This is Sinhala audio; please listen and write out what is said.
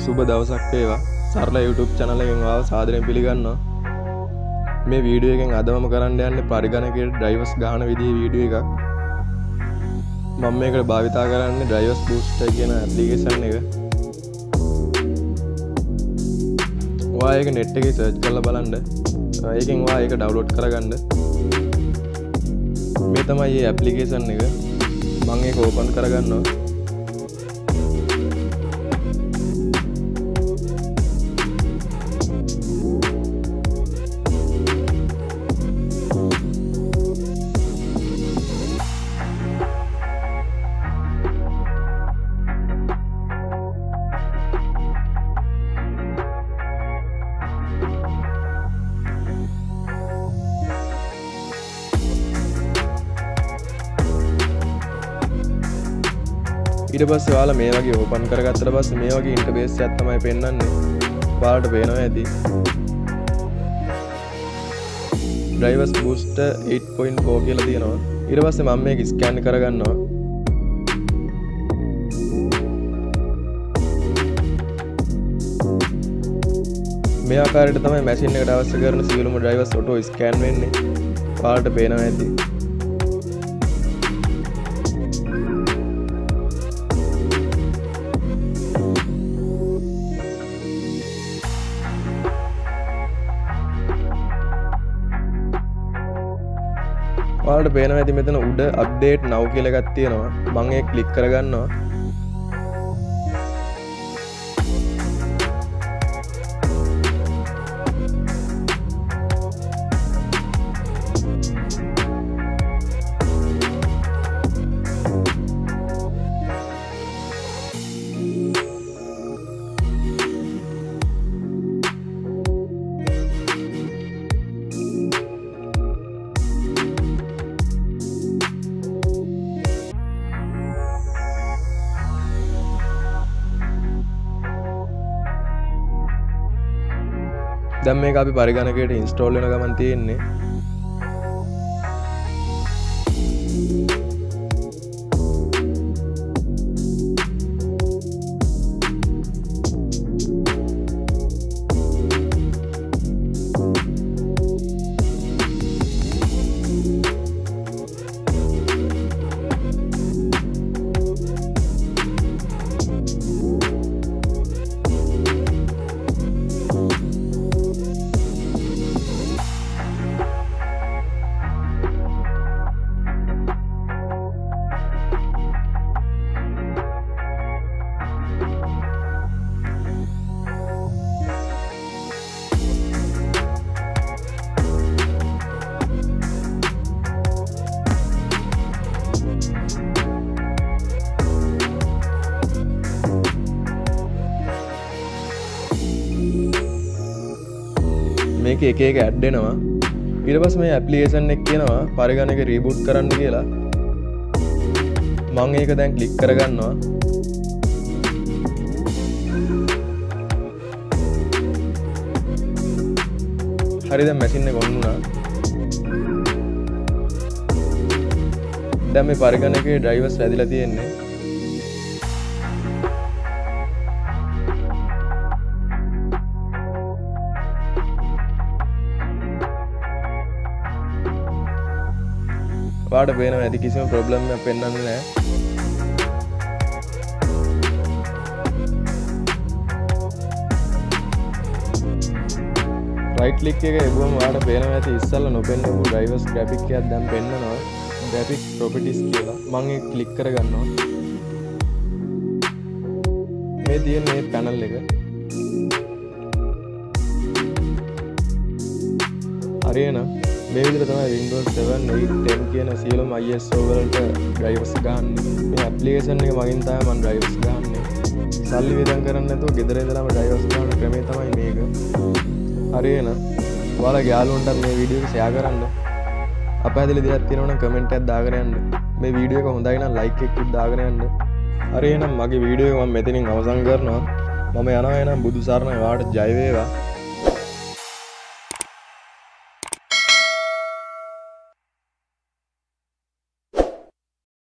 සුබ දවසක් වේවා. සරල YouTube චැනලකින් වාව සාදරයෙන් පිළිගන්නවා. මේ වීඩියෝ එකෙන් අදමම කරන්න යන්නේ පරිගණකයේ ඩ්‍රයිවර්ස් ගහන විදිහේ වීඩියෝ එකක්. මම මේකට භාවිතා කරන්නේ ඩ්‍රයිවර්ස් බූස්ටර් කියන ඇප්ලිකේෂන් එක. ඔයා ඒක නෙට් එකේ සර්ච් කරලා බලන්න. ඒකෙන් ඔයා ඒක ඩවුන්ලෝඩ් කරගන්න. මේ තමයි මේ ඇප්ලිකේෂන් එක. මම ඒක ඕපන් කරගන්නවා. ඊට පස්සේ ඔයාලා මේ වගේ ඕපන් කරගත්තට පස්සේ මේ වගේ ඉන්ටර්ෆේස් එකක් තමයි පෙන්වන්නේ. ඔයාලට පේනවා ඇති. Drivers Booster 8.4 කියලා තියෙනවා. ඊට පස්සේ මම මේක ස්කෑන් කරගන්නවා. මේ ආකාරයට තමයි මැෂින් එකට අවශ්‍ය කරන සියලුම ඩ්‍රයිවර්ස් ඔටෝ ස්කෑන් වෙන්නේ. ඔයාලට පේනවා ඇති. ඔයාලට පේනවා ඇති මෙතන උඩ අප්ඩේට් නව් කියලා එකක් තියෙනවා. මම ඒක ක්ලික් කරගන්නවා. දැම් මේ අපි පරිගණකයට ඉන්ස්ටෝල් වෙන ගමන් තියෙන්නේ. මේක එක එක ඇඩ්ඩෙනවා ඊට පස් මේ ඇපලිකේෂන් එක් කියනවා පරිගණක රීබුට් කරන්න කියලා. මං ඒක දැන් කලික් කරගන්නවා. හරිද මැසින්න ගොන්නුනා දැම් මේ පරිගණක ඩයිවස් ඇදිලා තියෙන්නේ. පාට පේන ඇති කිසිම ප්‍රබ්ලම් පෙන්න්න නෑ. රයිට්ලික් එක එබුවම වාට පේන ඇති ඉස්සල්ල නොපෙන්න්නපු ඩයිවස් ග්‍රපික්කයක් දැම් පෙන්න්නනවා ග්‍රපික් ප්‍රොපිටිස් කියලා. මංගේ කලික් කර ගන්නවා මේ තියෙන මේ පැනල් එක. හරියනම් මේ විදිහට තමයි Windows 7 8 10 කියන සියලුම ISO වලට ඩ්‍රයිවර්ස් ගන්න. මේ ඇප්ලිකේෂන් එක මගින් තමයි මම ඩ්‍රයිවර්ස් ගන්නෙ. සල්ලි වියදම් කරන්නේ නැතුව ගෙදර ඉඳලාම ඩ්‍රයිවර්ස් ගන්න ක්‍රමය තමයි මේක. හරි එහෙනම් ඔයාලා යාළුවන්ට මේ වීඩියෝ එක ෂෙයා කරන්න. අපහැදිලි දෙයක් තියෙනවා නම් කමෙන්ට් එකක් දාගෙන යන්න. මේ වීඩියෝ එක හොඳයි නම් ලයික් එකක් දාගෙන යන්න. හරි එහෙනම් මගේ වීඩියෝ එක මම මෙතනින් අවසන් කරනවා. මම යනවා එහෙනම් බුදු සරණයි ඔයාලට ජය වේවා.